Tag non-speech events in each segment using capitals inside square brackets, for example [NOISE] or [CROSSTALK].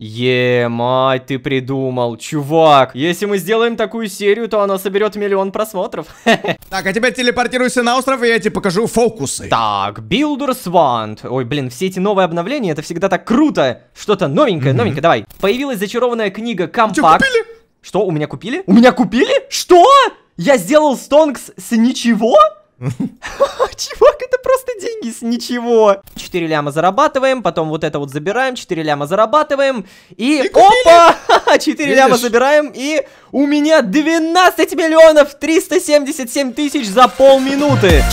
Е-мать, ты придумал, чувак. Если мы сделаем такую серию, то она соберет миллион просмотров. [LAUGHS] Так, а теперь телепортируйся на остров, и я тебе покажу фокусы. Так, Builder Swant. Ой, блин, все эти новые обновления, это всегда так круто. Что-то новенькое, новенькое, давай. Появилась зачарованная книга Компакт. Что, у меня купили? У меня купили? Что? Я сделал Стонгс с ничего? [LAUGHS] Чувак, это просто деньги с ничего. 4 ляма зарабатываем, потом вот это вот забираем, 4 ляма зарабатываем, и... Опа! 4 [LAUGHS] Видишь? ляма забираем, и у меня 12 миллионов 377 тысяч за полминуты.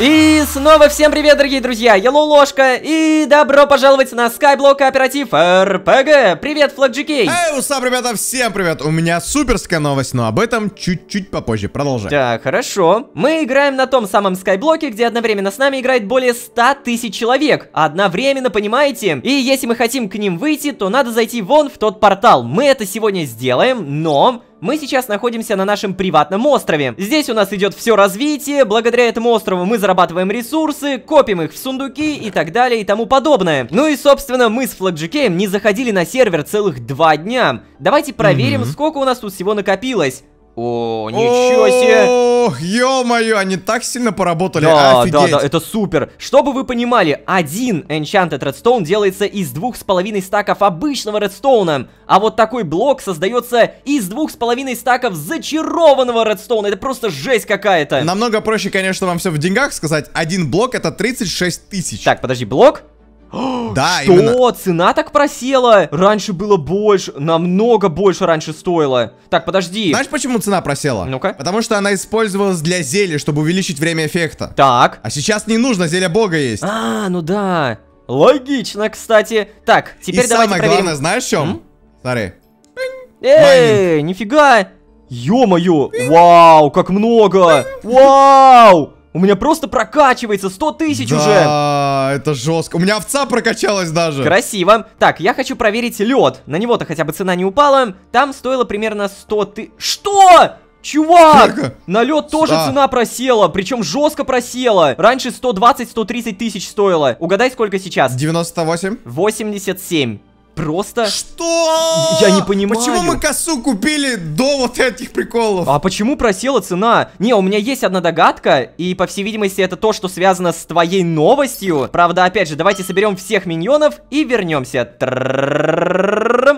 И снова всем привет, дорогие друзья, я Лолошка, и добро пожаловать на Skyblock оператив РПГ. Привет, Флагджикей! Эй, усап, ребята, всем привет! У меня суперская новость, но об этом чуть-чуть попозже, продолжай. Так, хорошо. Мы играем на том самом Скайблоке, где одновременно с нами играет более 100 тысяч человек. Одновременно, понимаете? И если мы хотим к ним выйти, то надо зайти вон в тот портал. Мы это сегодня сделаем, но... Мы сейчас находимся на нашем приватном острове. Здесь у нас идет все развитие, благодаря этому острову мы зарабатываем ресурсы, копим их в сундуки и так далее и тому подобное. Ну и, собственно, мы с FlagGKM не заходили на сервер целых два дня. Давайте проверим, mm -hmm. сколько у нас тут всего накопилось. О, ничего себе! Ох, ё-моё, они так сильно поработали, да, офигеть. Да, да, это супер. Чтобы вы понимали, один Enchanted Redstone делается из двух с половиной стаков обычного редстоуна, а вот такой блок создается из двух с половиной стаков зачарованного редстоуна. Это просто жесть какая-то. Намного проще, конечно, вам все в деньгах сказать. Один блок это 36 тысяч. Так, подожди, блок? Да, Что? Именно... Цена так просела? Раньше было больше, намного больше раньше стоило. Так, подожди. Знаешь, почему цена просела? Ну-ка. Потому что она использовалась для зелья, чтобы увеличить время эффекта. Так. А сейчас не нужно, зелья бога есть. А, ну да. Логично, кстати. Так, теперь И давайте самое проверим. главное, знаешь, в чем? М? Смотри. Эй, нифига! Ё-моё! Вау, как много! Вау! У меня просто прокачивается 100 тысяч да, уже. Да, это жестко. У меня овца прокачалась даже. Красиво. Так, я хочу проверить лед. На него-то хотя бы цена не упала. Там стоило примерно 100 ты... Что? Чувак! Сколько? На лед тоже да. цена просела, причем жестко просела. Раньше 120-130 тысяч стоило. Угадай, сколько сейчас? 98. 87. Просто... Что? Я не понимаю. Почему мы косу купили до вот этих приколов? А почему просела цена? Не, у меня есть одна догадка, и по всей видимости это то, что связано с твоей новостью. Правда, опять же, давайте соберем всех миньонов и вернемся.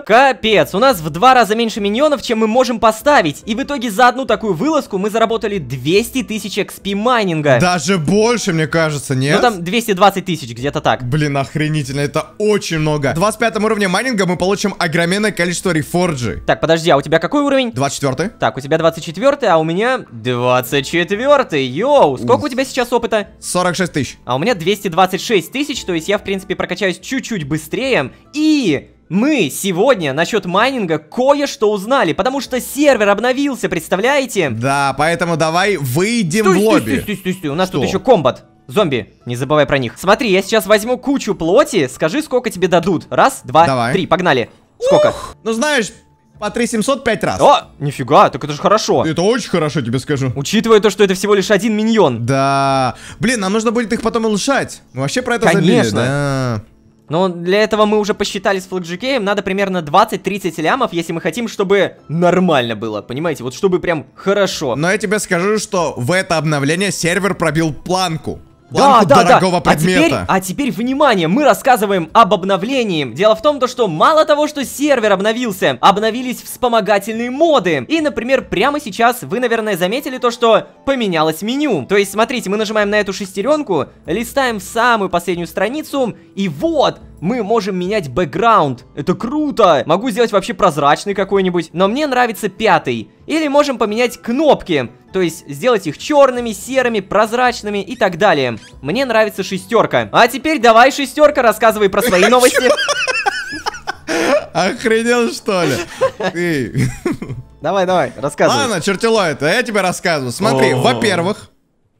Капец, у нас в два раза меньше миньонов, чем мы можем поставить. И в итоге за одну такую вылазку мы заработали 200 тысяч XP майнинга. Даже больше, мне кажется, нет? Ну там 220 тысяч, где-то так. Блин, охренительно, это очень много. 25 уровне майнинга мы получим огроменное количество рефорджи. Так, подожди, а у тебя какой уровень? 24 Так, у тебя 24, а у меня 24. Yo, сколько у тебя сейчас опыта? 46 тысяч. А у меня 226 тысяч, то есть я, в принципе, прокачаюсь чуть-чуть быстрее. И мы сегодня насчет майнинга кое-что узнали, потому что сервер обновился, представляете? Да, поэтому давай выйдем Стой, в лобби. стой, стой, стой, стой, у нас Что? тут еще combat. Зомби, не забывай про них. Смотри, я сейчас возьму кучу плоти, скажи, сколько тебе дадут. Раз, два, Давай. три, погнали. Сколько? Ну знаешь, по 3700 пять раз. О, нифига, так это же хорошо. Это очень хорошо, тебе скажу. Учитывая то, что это всего лишь один миньон. Да. Блин, нам нужно будет их потом улучшать. Мы вообще про это Конечно. забили, да. Но для этого мы уже посчитали с флагжикеем, надо примерно 20-30 лямов, если мы хотим, чтобы нормально было, понимаете? Вот чтобы прям хорошо. Но я тебе скажу, что в это обновление сервер пробил планку. Да, да, дорогого да. А теперь, предмета. а теперь внимание, мы рассказываем об обновлении. Дело в том, то, что мало того, что сервер обновился, обновились вспомогательные моды. И, например, прямо сейчас вы, наверное, заметили то, что поменялось меню. То есть, смотрите, мы нажимаем на эту шестеренку, листаем в самую последнюю страницу, и вот, мы можем менять бэкграунд. Это круто! Могу сделать вообще прозрачный какой-нибудь, но мне нравится пятый. Или можем поменять кнопки, то есть сделать их черными, серыми, прозрачными и так далее. Мне нравится шестерка. А теперь давай, шестерка, рассказывай про свои новости. [LAUGHS] Охренел, что ли? Ты. Давай, давай, рассказывай. Ладно, чертилоид, а я тебе рассказываю. Смотри, во-первых,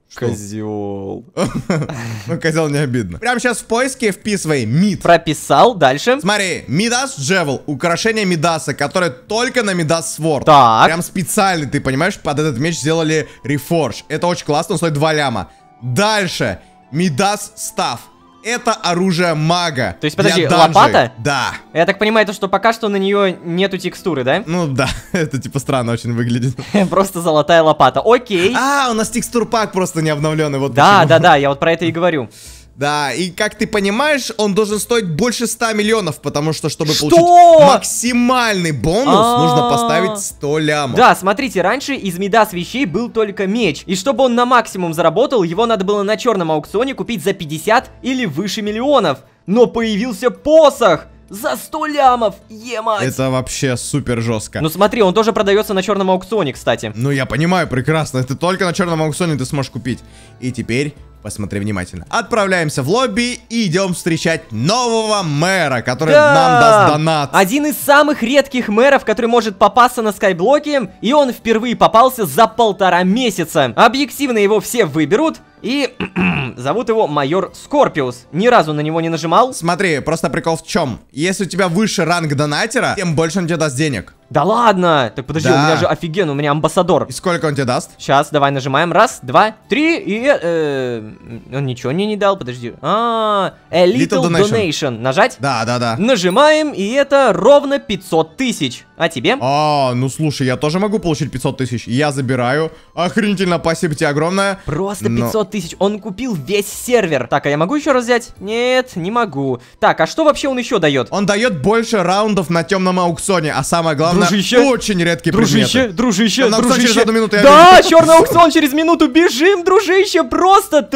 что? Козел. [LAUGHS] Ну, козел не обидно. Прямо сейчас в поиске вписывай мид. Прописал, дальше. Смотри, Мидас Джевел, украшение Мидаса, которое только на Мидас Сворд. Так. Прям специально, ты понимаешь, под этот меч сделали рефорж. Это очень классно, он стоит 2 ляма. Дальше, Мидас Став это оружие мага. То есть, подожди, для лопата? Да. Я так понимаю, то, что пока что на нее нету текстуры, да? Ну да, [LAUGHS] это типа странно очень выглядит. [LAUGHS] Просто золотая лопата. Окей. А, у нас текстур пак просто не обновленный. Вот да, да, да, я вот про это и говорю. Да, и как ты понимаешь, он должен стоить больше 100 миллионов, потому что, чтобы что? получить максимальный бонус, А-а-а. нужно а. поставить 100 лямов. Да, смотрите, раньше из Мидас вещей был только меч, и чтобы он на максимум заработал, его надо было на черном аукционе купить за 50 или выше миллионов. Но появился посох! За 100 лямов, емать! Это вообще супер жестко. Ну смотри, он тоже продается на черном аукционе, кстати. Ну я понимаю прекрасно, это только на черном аукционе ты сможешь купить. И теперь Посмотри внимательно. Отправляемся в лобби и идем встречать нового мэра, который да! нам даст донат. Один из самых редких мэров, который может попасться на скайблоке, и он впервые попался за полтора месяца. Объективно его все выберут, и [CLEARS THROAT] зовут его майор Скорпиус. Ни разу на него не нажимал. Смотри, просто прикол в чем. Если у тебя выше ранг донатера, тем больше он тебе даст денег. Да ладно! Так подожди, да. у меня же офиген, у меня амбассадор. И сколько он тебе даст? Сейчас, давай нажимаем. Раз, два, три, и... Э, э, он ничего мне не дал, подожди. А, -а, -а a little, donation. Нажать? Да, да, да. Нажимаем, и это ровно 500 тысяч. А тебе? А, ну слушай, я тоже могу получить 500 тысяч. Я забираю. Охренительно, спасибо тебе огромное. Просто Но... 500 тысяч. Он купил весь сервер. Так, а я могу еще раз взять? Нет, не могу. Так, а что вообще он еще дает? Он дает больше раундов на темном аукционе. А самое главное, дружище, очень редкий дружище, предметы. Дружище, Там дружище, дружище. Через одну минуту я да, вижу. черный аукцион через минуту. Бежим, дружище, просто...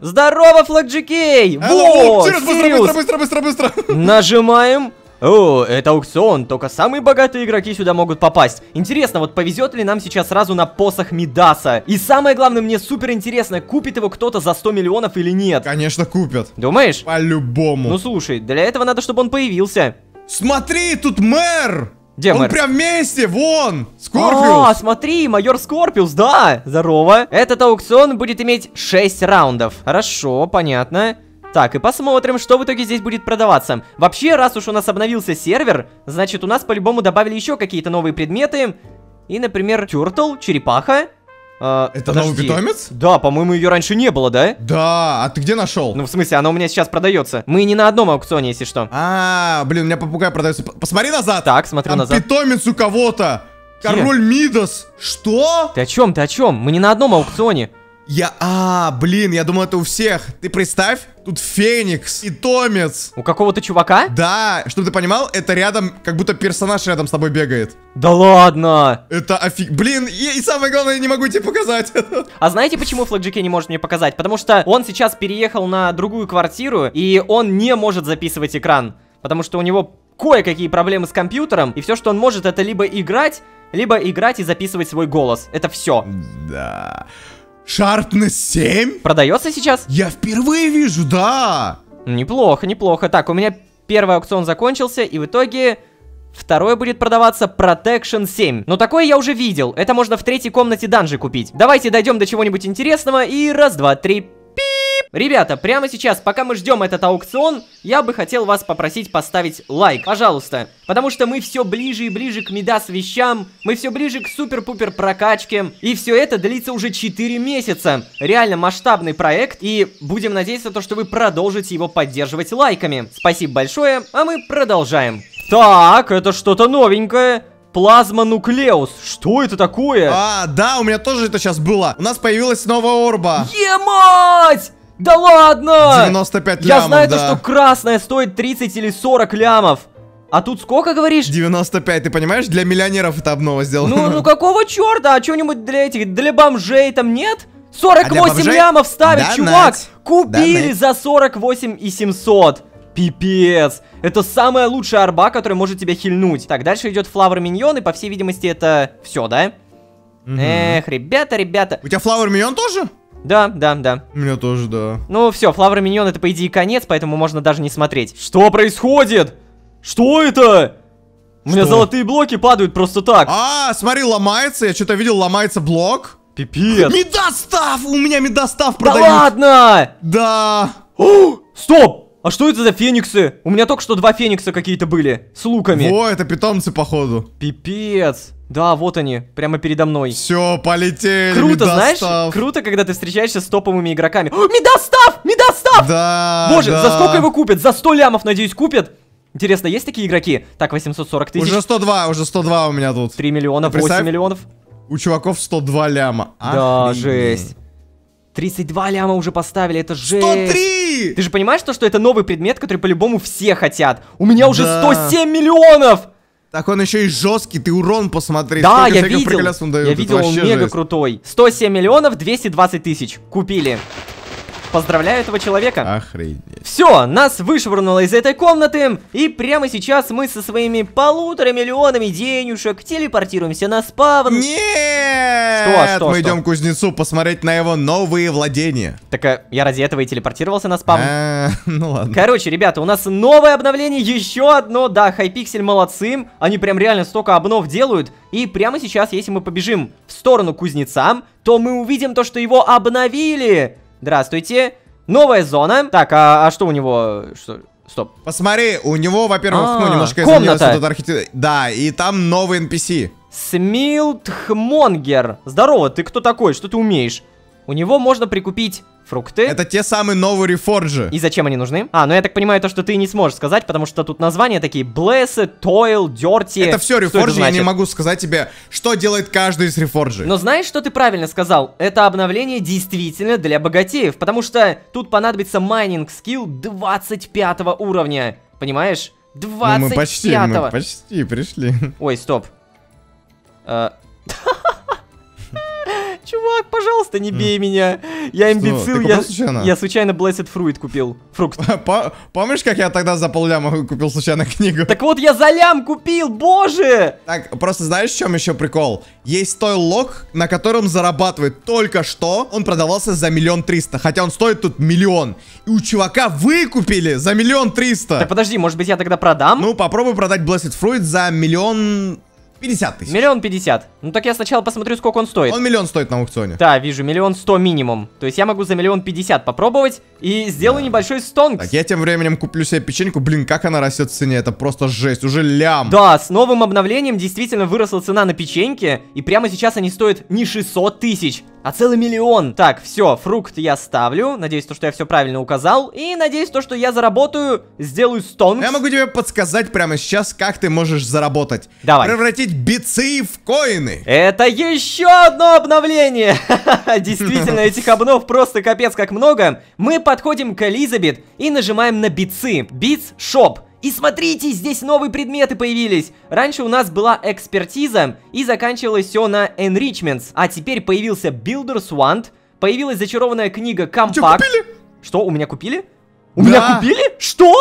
Здорово, флагджикей! Вот, Сириус, быстро, быстро, быстро, быстро, быстро. Нажимаем. О, это аукцион, только самые богатые игроки сюда могут попасть. Интересно, вот повезет ли нам сейчас сразу на посох Мидаса? И самое главное, мне супер интересно, купит его кто-то за 100 миллионов или нет. Конечно, купят. Думаешь? По-любому. Ну слушай, для этого надо, чтобы он появился. Смотри, тут мэр! Где Он мэр? прям вместе, вон! А, Скорпиус! смотри, майор Скорпиус, да! Здорово. Этот аукцион будет иметь 6 раундов. Хорошо, понятно. Так, и посмотрим, что в итоге здесь будет продаваться. Вообще, раз уж у нас обновился сервер, значит, у нас по-любому добавили еще какие-то новые предметы. И, например, тюртл, черепаха. А, Это новый подожди. питомец? Да, по-моему, ее раньше не было, да? Да, а ты где нашел? Ну, в смысле, она у меня сейчас продается. Мы не на одном аукционе, если что. А, блин, у меня попугай продается. Посмотри назад. Так, смотрю Там назад. питомец у кого-то. Король Мидас. Что? Ты о чем, ты о чем? Мы не на одном аукционе. Я, а, блин, я думал, это у всех. Ты представь, тут Феникс, питомец. У какого-то чувака? Да, чтобы ты понимал, это рядом, как будто персонаж рядом с тобой бегает. Да ладно! Это офиг... Блин, и, и самое главное, я не могу тебе показать. [LAUGHS] А знаете, почему FlagGK не может мне показать? Потому что он сейчас переехал на другую квартиру, и он не может записывать экран. Потому что у него кое-какие проблемы с компьютером, и все, что он может, это либо играть, либо играть и записывать свой голос. Это все. Да. Sharpness 7? Продается сейчас? Я впервые вижу, да. Неплохо, неплохо. Так, у меня первый аукцион закончился, и в итоге... Второй будет продаваться Protection 7. Но такое я уже видел. Это можно в третьей комнате данжи купить. Давайте дойдем до чего-нибудь интересного и раз, два, три, пип. Ребята, прямо сейчас, пока мы ждем этот аукцион, я бы хотел вас попросить поставить лайк, пожалуйста. Потому что мы все ближе и ближе к Мидас вещам, мы все ближе к супер-пупер прокачке. И все это длится уже 4 месяца. Реально масштабный проект, и будем надеяться, на то, что вы продолжите его поддерживать лайками. Спасибо большое, а мы продолжаем. Так, это что-то новенькое. Плазма Нуклеус. Что это такое? А, да, у меня тоже это сейчас было. У нас появилась новая орба. Емать! Да ладно! 95 Я лямов, знаю то, да. что красная стоит 30 или 40 лямов. А тут сколько говоришь? 95, ты понимаешь, для миллионеров это обнова сделана. Ну, ну какого черта? А что-нибудь для этих, для бомжей там нет? 48 А бомжей? лямов ставит, Да, чувак! Надь. Купили Да, за 48 и 700. Пипец. Это самая лучшая арба, которая может тебя хильнуть. Так, дальше идет Флавр Миньон, и по всей видимости это все, да? Эх, ребята, ребята. У тебя Flower Minion тоже? Да, да, да. У меня тоже, да. Ну все, Флавр Миньон это по идее конец, поэтому можно даже не смотреть. Что происходит? Что это? У меня Что? золотые блоки падают просто так. А, смотри, ломается, я что-то видел, ломается блок. Пипец. Медостав! У меня медостав Да продают! ладно! Да! О, стоп! А что это за фениксы? У меня только что два феникса какие-то были. С луками. Во, это питомцы, походу. Пипец. Да, вот они, прямо передо мной. Все, полетели. Круто, знаешь? медостав. Круто, когда ты встречаешься с топовыми игроками. О, Медостав! Медостав! Да, Боже, да. за сколько его купят? За 100 лямов, надеюсь, купят? Интересно, есть такие игроки? Так, 840 тысяч. Уже 102, уже 102 у меня тут. 3 миллиона, Ты представь, 8 миллионов. У чуваков 102 ляма. Да, Охренеть. жесть. 32 ляма уже поставили, это жесть. 103! Ты же понимаешь, то, что это новый предмет, который по-любому все хотят? У меня уже Да. 107 миллионов! Так он еще и жесткий, ты урон посмотри. Да, я видел. дает, Я видел, он мега жесть. крутой. 107 миллионов 220 тысяч. Купили. Поздравляю этого человека. Охренеть. Все, нас вышвырнуло из этой комнаты, и прямо сейчас мы со своими полутора миллионами денежек телепортируемся на спавн. Нет! Что, что, Мы что? идем к кузнецу посмотреть на его новые владения. Так а, я ради этого и телепортировался на спавн. А, [LAUGHS] Ну ладно. Короче, ребята, у нас новое обновление, еще одно, да, Хайпиксель молодцы, они прям реально столько обнов делают, и прямо сейчас, если мы побежим в сторону кузнеца, то мы увидим то, что его обновили. Здравствуйте, новая зона. Так, а, а что у него, что, стоп. Посмотри, у него, во-первых, А, ну, немножко комната. эта архитектура. Да, и там новый NPC. Smithmonger. Здорово, ты кто такой, что ты умеешь? У него можно прикупить фрукты. Это те самые новые рефорджи. И зачем они нужны? А, ну я так понимаю, то, что ты не сможешь сказать, потому что тут названия такие Blessed, Toil, Dirty. Это все рефорджи, я не могу сказать тебе, что делает каждый из рефорджей. Но знаешь, что ты правильно сказал? Это обновление действительно для богатеев, потому что тут понадобится mining skill 25 уровня. Понимаешь? 25 Ну, мы почти, мы почти пришли. Ой, стоп. Э, пожалуйста, не бей меня. Я имбецил, я, случайно? я случайно Blessed Fruit купил. Фрукт. [LAUGHS] По- Помнишь, как я тогда за полляма купил случайно книгу? Так вот, я за лям купил, боже! Так, просто знаешь, в чем еще прикол? Есть той лог, на котором зарабатывает только что. Он продавался за миллион триста, хотя он стоит тут миллион. И у чувака выкупили за миллион триста. Так подожди, может быть я тогда продам? Ну, попробуй продать Blessed Fruit за миллион пятьдесят тысяч. Миллион пятьдесят. Ну так я сначала посмотрю, сколько он стоит. Он миллион стоит на аукционе. Да, вижу, миллион сто минимум. То есть я могу за миллион пятьдесят попробовать и сделаю небольшой стонкс. Так, я тем временем куплю себе печеньку. Блин, как она растет в цене, это просто жесть. Уже лям. Да, с новым обновлением действительно выросла цена на печеньки, и прямо сейчас они стоят не 600 тысяч, а целый миллион. Так, все, фрукт я ставлю, надеюсь, то, что я все правильно указал, и надеюсь, то, что я заработаю, сделаю стонкс. Я могу тебе подсказать прямо сейчас, как ты можешь заработать. Давай. Превратить бицы в коины. Это еще одно обновление! [LAUGHS] Действительно, этих обнов просто капец как много. Мы подходим к Элизабет и нажимаем на bits ы. Bits Shop. И смотрите, здесь новые предметы появились. Раньше у нас была экспертиза и заканчивалось все на Enrichments. А теперь появился Builder's Wand, появилась зачарованная книга Compact. Что, у меня купили? У Да. меня купили? Что?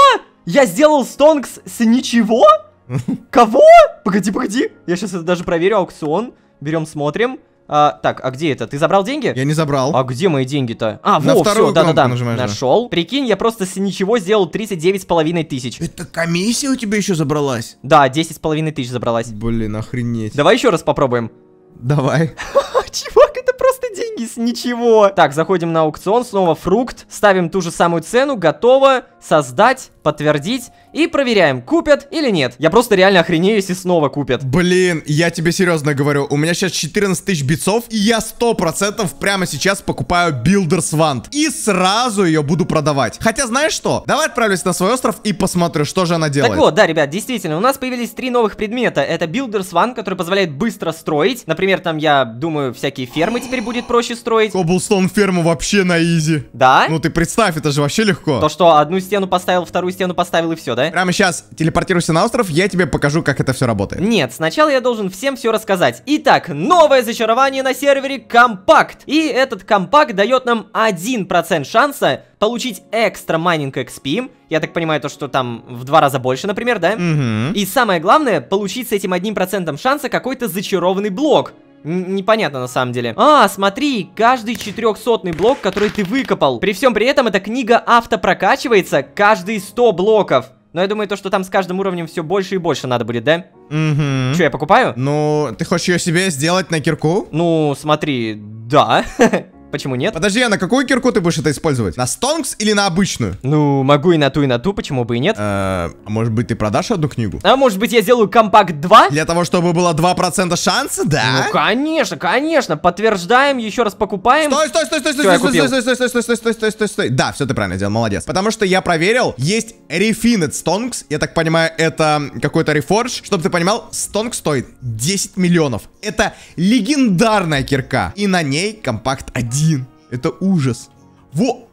Я сделал stonks с ничего? [LAUGHS] Кого? Погоди, погоди. Я сейчас это даже проверю. Аукцион. Берем, смотрим. А, так, а где это? Ты забрал деньги? Я не забрал. А где мои деньги-то? А, На во, все, да-да-да. да. Нашел. Прикинь, я просто с ничего сделал 39 с половиной тысяч. Это комиссия у тебя еще забралась? Да, 10 с половиной тысяч забралась. Блин, охренеть. Давай еще раз попробуем. Давай. [LAUGHS] Чувак, это просто деньги с ничего. Так, заходим на аукцион, снова фрукт, ставим ту же самую цену, готово, создать, подтвердить и проверяем, купят или нет. Я просто реально охренею, если снова купят. Блин, я тебе серьезно говорю, у меня сейчас 14 тысяч битцов, и я 100% прямо сейчас покупаю Builders Want. И сразу ее буду продавать. Хотя, знаешь что? Давай отправлюсь на свой остров и посмотрю, что же она делает. Так вот, да, ребят, действительно, у нас появились три новых предмета. Это Builder's Wand, который позволяет быстро строить. Например, там, я думаю, всякие фермы теперь будет проще строить. Cobblestone ферму вообще на изи. Да? Ну ты представь, это же вообще легко. То, что одну стену поставил, вторую стену поставил и все, да? Прямо сейчас телепортируйся на остров, я тебе покажу, как это все работает. Нет, сначала я должен всем все рассказать. Итак, новое зачарование на сервере Compact. И этот Compact дает нам 1% шанса получить extra mining XP. Я так понимаю, то, что там в два раза больше, например, да? Угу. И самое главное, получить с этим 1% шанса какой-то зачарованный блок. Н- непонятно на самом деле. А, смотри, каждый 400 блок, который ты выкопал. При всем при этом эта книга автопрокачивается каждые 100 блоков. Но я думаю, то, что там с каждым уровнем все больше и больше надо будет, да? Угу. Че, я покупаю? Ну, ты хочешь ее себе сделать на кирку? Ну, смотри, Да. [LAUGHS] Почему нет? Подожди, а на какую кирку ты будешь это использовать? На стонкс или на обычную? Ну, могу и на ту, и на ту, почему бы и нет? Э, а может быть ты продашь одну книгу? А может быть я сделаю компакт 2? Для того, чтобы было 2% шанса, да? Ну, конечно, конечно. Подтверждаем, еще раз покупаем. Стой, стой, стой, стой, стой, стой, стой, стой, стой, стой, стой, стой, стой, стой, стой, стой. Да, все ты правильно сделал, молодец. Потому что я проверил, есть Refined Stonks, я так понимаю, это какой-то Reforge. Чтобы ты понимал, Stonk стоит 10 миллионов. Это легендарная кирка. И на ней компакт 1. Это ужас. Во!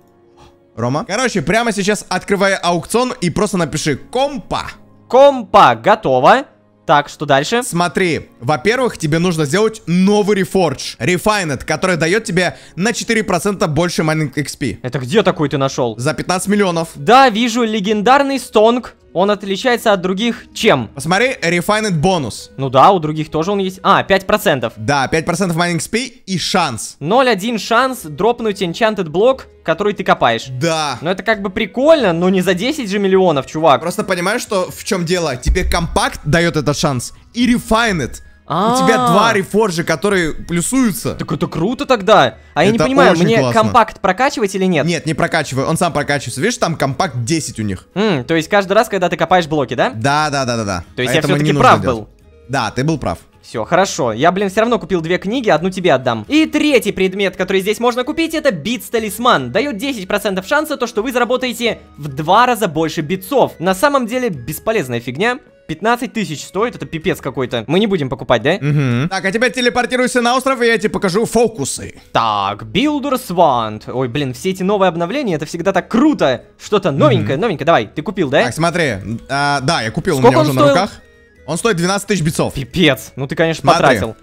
Рома? Короче, прямо сейчас открывай аукцион и просто напиши компа. Компа готово. Так, что дальше? Смотри, во-первых, тебе нужно сделать новый Reforge, Refined, который дает тебе на 4% больше Mining XP. Это где такой ты нашел? За 15 миллионов. Да, вижу легендарный стонг. Он отличается от других чем? Посмотри, Refined бонус. Ну да, у других тоже он есть. А, 5%. Да, 5% Mining XP и шанс. 0,1 шанс дропнуть Enchanted блок, который ты копаешь. Да. Ну это как бы прикольно, но не за 10 же миллионов, чувак. Просто понимаешь, что в чем дело? Тебе компакт дает этот шанс и Refined. У А. тебя два рефоржа, которые плюсуются. Так это круто тогда. А я не понимаю, мне компакт прокачивать или нет? Нет, не прокачивай, он сам прокачивается. Видишь, там компакт 10 у них. То есть каждый раз, когда ты копаешь блоки, да? Да, да, да, да, да. То есть я Поэтому все-таки прав был. Да, ты был прав. Все, хорошо. Я, блин, все равно купил две книги, одну тебе отдам. И третий предмет, который здесь можно купить, это битс талисман. Дает 10% шанса, то, что вы заработаете в два раза больше битцов. На самом деле, бесполезная фигня. 15 тысяч стоит, это пипец какой-то. Мы не будем покупать, да? Мгм. Так, а теперь телепортируйся на остров, и я тебе покажу фокусы. Так, Builders Want. Ой, блин, все эти новые обновления, это всегда так круто. Что-то новенькое, новенькое. Давай, ты купил, да? Так, смотри. а, да, я купил, Сколько у меня он уже стоил? на руках. Он стоит 12 тысяч битцов. Пипец. Ну ты, конечно, Смотри. потратил.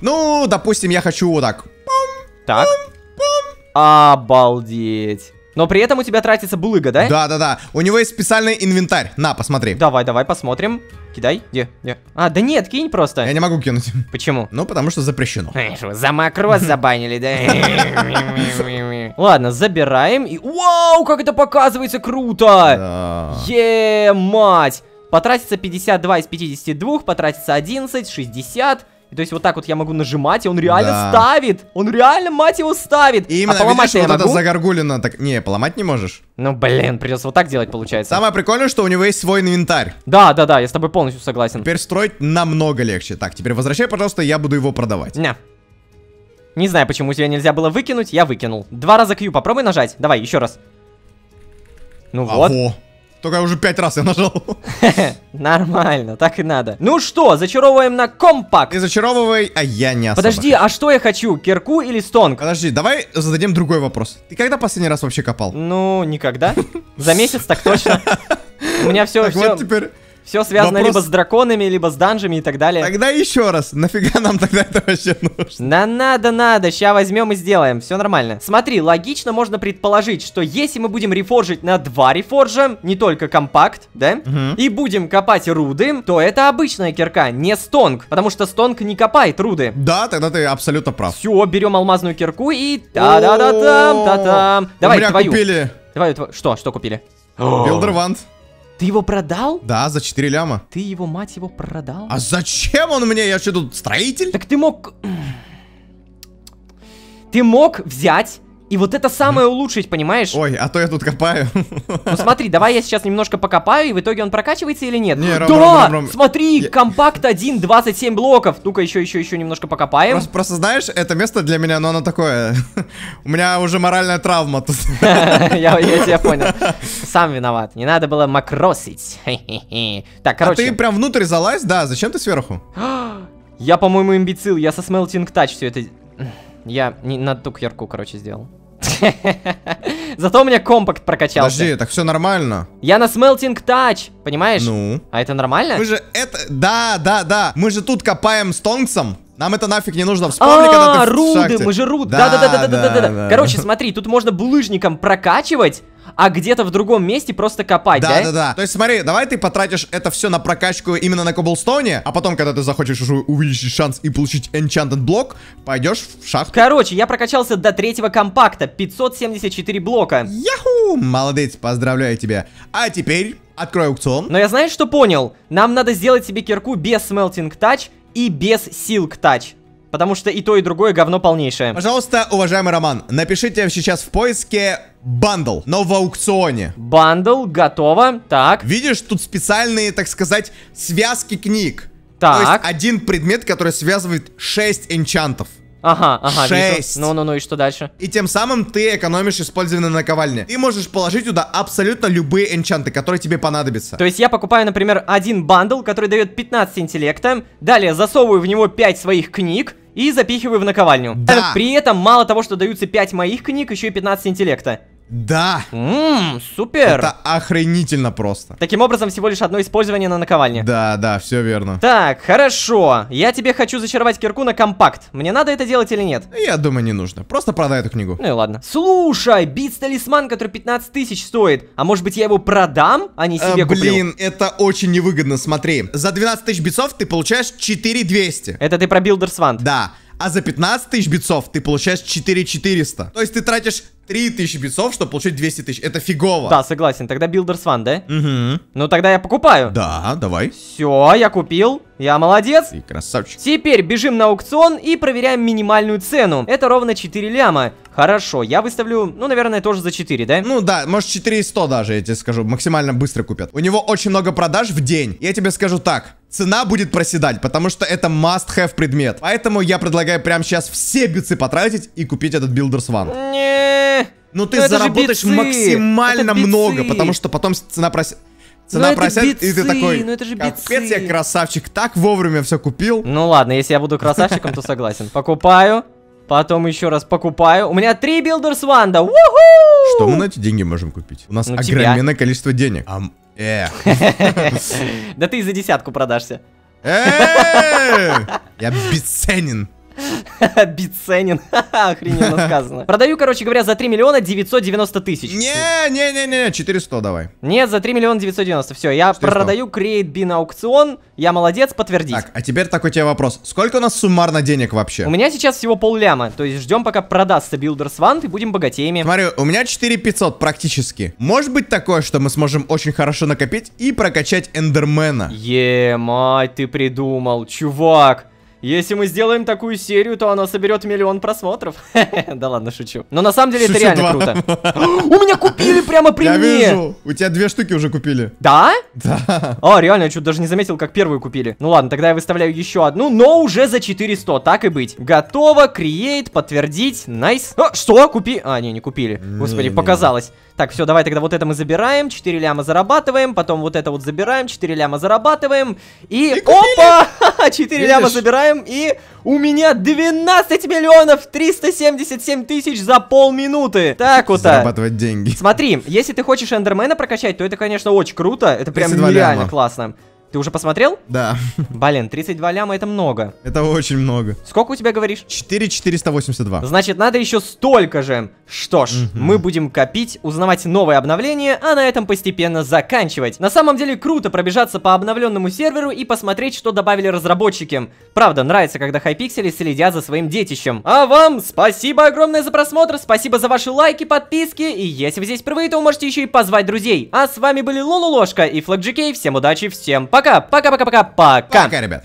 Ну, допустим, я хочу вот так. Так. Обалдеть. Но при этом у тебя тратится булыга, да? Да-да-да. У него есть специальный инвентарь. На, посмотри. Давай, давай, посмотрим. Кидай. Где? Где? А, да нет, кинь просто. Я не могу кинуть. Почему? Ну, потому что запрещено. За макрос забанили, да? [LAUGHS] Ладно, забираем и... Вау, как это показывается круто! Да. Е, мать! Потратится 52 из 52, потратится 11, 60. И То есть вот так вот я могу нажимать, и он реально Да. ставит. Он реально, мать его, ставит. И именно, а поломать видишь, я вот это могу? загоргулина, так... Не, поломать не можешь. Ну, блин, придется вот так делать, получается. Самое прикольное, что у него есть свой инвентарь. Да, да, да, я с тобой полностью согласен. Теперь строить намного легче. Так, теперь возвращай, пожалуйста, я буду его продавать. Не. Не знаю, почему тебя нельзя было выкинуть, я выкинул. Два раза Q, попробуй нажать. Давай, еще раз. Ну вот. Только уже пять раз я нажал. [LAUGHS] Нормально, так и надо. Ну что, зачаровываем на компакт. И зачаровывай, а я не особо. Подожди, а что я хочу? Кирку или стонг? Подожди, давай зададим другой вопрос. Ты когда последний раз вообще копал? Ну, никогда. За месяц так точно. [LAUGHS] У меня все, Так все, вот теперь, все связано вопрос- либо с драконами, либо с данжами и так далее. тогда еще раз. Нафига нам тогда это вообще нужно? Да надо, надо, ща возьмем и сделаем, все нормально. Смотри, логично можно предположить, что если мы будем рефоржить на два рефоржа, не только компакт, да, и будем копать руды, то это обычная кирка, не стонг, потому что стонг не копает руды. Да, тогда ты абсолютно прав. Все, берем алмазную кирку и та-да-да-там, та-там. Давай твою. купили Давай Что, что купили? Builder Wand. Ты его продал? Да, за 4 ляма. Ты его, мать его, продал? А зачем он мне? Я что, тут строитель? Так ты мог... Ты мог взять и вот это самое улучшить, понимаешь? Ой, а то я тут копаю. Ну смотри, давай я сейчас немножко покопаю, и в итоге он прокачивается или нет? Не, Ром, да! Ром, Ром, Ром. Смотри, Я- компакт 1, 27 блоков. Ну-ка, еще, еще, еще немножко покопаем. Просто, просто знаешь, это место для меня, но оно такое... [LAUGHS] У меня уже моральная травма тут. [LAUGHS] Я тебя понял. Сам виноват. Не надо было макросить. Так, А ты короче. прям внутрь залазь? Да, зачем ты сверху? [GASPS] Я, по-моему, имбецил. Я со Smelting Touch все это... Я не, на тукерку, короче, сделал. [LAUGHS] Зато у меня компакт прокачался. Подожди, так все нормально. Я на Smelting Touch, понимаешь? Ну. А это нормально? Мы же это... Да, да, да. Мы же тут копаем с Тонксом. Нам это нафиг не нужно. А, Вспомни, когда ты руды, мы же руды. Да, да, да, да, да, да, да. Короче, смотри, тут можно булыжником прокачивать а где-то в другом месте просто копать, Да, да? да, да. То есть смотри, давай ты потратишь это все на прокачку именно на Коблстоуне, а потом, когда ты захочешь уже увеличить шанс и получить Enchanted блок, пойдешь в шахту. Короче, я прокачался до третьего Compact а, 574 блока. Яху! Молодец, поздравляю тебя. А теперь открой аукцион. Но я знаешь, что понял? Нам надо сделать себе кирку без Smelting Touch и без Silk Touch. Потому что и то, и другое говно полнейшее. Пожалуйста, уважаемый Роман, напишите сейчас в поиске bundle, но в аукционе. Bundle, готово. Так, Видишь, тут специальные, так сказать, связки книг. Так. То есть один предмет, который связывает 6 enchant ов. ага, ага, вижу. Шесть. Ну-ну-ну, и что дальше? И тем самым ты экономишь использование наковальни. Ты можешь положить туда абсолютно любые enchant ы, которые тебе понадобятся. То есть я покупаю, например, один bundle, который дает 15 интеллекта, далее засовываю в него 5 своих книг и запихиваю в наковальню. Да. При этом мало того, что даются 5 моих книг, еще и 15 интеллекта. Да. Ммм, супер! Это охренительно просто. Таким образом, всего лишь одно использование на наковальне. Да, да, все верно. Так, хорошо. Я тебе хочу зачаровать кирку на Compact. Мне надо это делать или нет? Я думаю, не нужно. Просто продай эту книгу. Ну и ладно. Слушай, bits talisman, который 15 тысяч стоит. А может быть я его продам, а не себе Э, куплю? блин, это очень невыгодно, смотри. За 12 тысяч битцов ты получаешь 4200. Это ты про Fund. Да. А за 15 тысяч битцов ты получаешь 4400. То есть ты тратишь 3000 битцов, чтобы получить 200 тысяч. Это фигово. Да, согласен. Тогда Builders Fund, да? Угу. Ну тогда я покупаю. Да, давай. Все, я купил. Я молодец. Ты красавчик. Теперь бежим на аукцион и проверяем минимальную цену. Это ровно 4 ляма. Хорошо, я выставлю, ну, наверное, тоже за 4, да? Ну да, может 4100 даже, я тебе скажу, максимально быстро купят. У него очень много продаж в день. Я тебе скажу так, цена будет проседать, потому что это must-have предмет. Поэтому я предлагаю прямо сейчас все бицы потратить и купить этот Builders One. Не. Ну ты Ну это же заработаешь максимально много, потому что потом цена. Цена Ну это просядет, и ты такой, ну это же капец, бицы». я красавчик, так вовремя все купил. Ну ладно, если я буду красавчиком, то согласен. Покупаю, потом еще раз покупаю. У меня три Builders Ванда. Что мы на эти деньги можем купить? У нас Ну, тебя. огроменное количество денег. Ам, э. [LAUGHS] Да ты за десятку продашься. Я бесценен. [LAUGHS] Биценин. [LAUGHS] Охрененно сказано. [LAUGHS] Продаю, короче говоря, за 3 миллиона 990 тысяч. Не, не, не, не, 400 давай. Нет, за 3 миллиона 990. Все, я 400. продаю Create Bin аукцион. Я молодец, подтвердить. Так, а теперь такой тебе вопрос. Сколько у нас суммарно денег вообще? У меня сейчас всего полляма, то есть ждем, пока продастся Builders One и будем богатеями. Смотри, у меня 4500 практически. Может быть такое, что мы сможем очень хорошо накопить и прокачать Эндермена. Е, мать, ты придумал, чувак. Если мы сделаем такую серию, то она соберет миллион просмотров. [LAUGHS] Да ладно, шучу. Но на самом деле это реально круто. [GASPS] У меня купили прямо при Я мне. вижу, у тебя две штуки уже купили. Да? Да. А, реально, я что-то даже не заметил, как первую купили. Ну ладно, тогда я выставляю еще одну, но уже за 400, так и быть. Готово, create, подтвердить, найс. А, что? Купи... А, не, не купили. Господи, показалось. Так, все, давай тогда вот это мы забираем, 4 ляма зарабатываем, потом вот это вот забираем, 4 ляма зарабатываем, и... И. Опа! [LAUGHS] 4 ляма Видишь? забираем, и у меня 12 миллионов 377 тысяч за полминуты. Так вот. Зарабатывать деньги. Смотри, если ты хочешь Эндермена прокачать, то это, конечно, очень круто. Это прям 32 нереально ляма. классно. Ты уже посмотрел? Да, Блин, 32 ляма это много. это очень много. Сколько у тебя говоришь? 4482. Значит, надо еще столько же. Что ж, мы будем копить, узнавать новые обновления, а на этом постепенно заканчивать. На самом деле круто пробежаться по обновленному серверу и посмотреть, что добавили разработчики. Правда, нравится, когда хайпиксели следят за своим детищем. А вам спасибо огромное за просмотр, спасибо за ваши лайки, подписки, и если вы здесь впервые, то вы можете еще и позвать друзей. А с вами были Лолу Ложка и Флэк Всем удачи, всем пока, пока-пока-пока-пока. Пока, ребят.